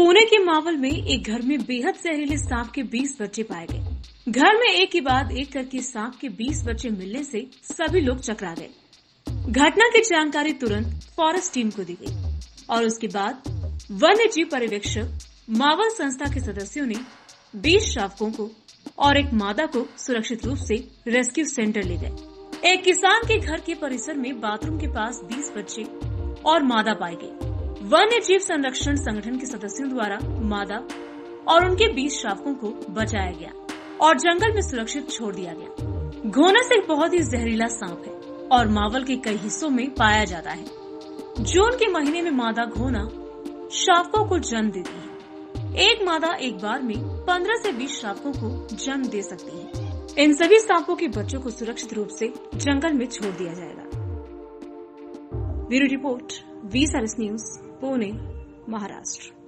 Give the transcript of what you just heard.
पुणे के मावल में एक घर में बेहद जहरीले सांप के 20 बच्चे पाए गए। घर में एक के बाद एक करके सांप के 20 बच्चे मिलने से सभी लोग चकरा गए। घटना की जानकारी तुरंत फॉरेस्ट टीम को दी गई और उसके बाद वन्य जीव पर्यवेक्षक, मावल संस्था के सदस्यों ने 20 शावकों को और एक मादा को सुरक्षित रूप से रेस्क्यू सेंटर ले गए। एक किसान के घर के परिसर में बाथरूम के पास 20 बच्चे और मादा पाए गए। वन्य जीव संरक्षण संगठन के सदस्यों द्वारा मादा और उनके बीस शावकों को बचाया गया और जंगल में सुरक्षित छोड़ दिया गया। घोनस एक बहुत ही जहरीला सांप है और मावल के कई हिस्सों में पाया जाता है। जून के महीने में मादा घोना शावकों को जन्म देती है। एक मादा एक बार में 15 से 20 शावकों को जन्म दे सकती है। इन सभी सांपों के बच्चों को सुरक्षित रूप से जंगल में छोड़ दिया जाएगा। Bureau report, V service news. Pune Maharashtra.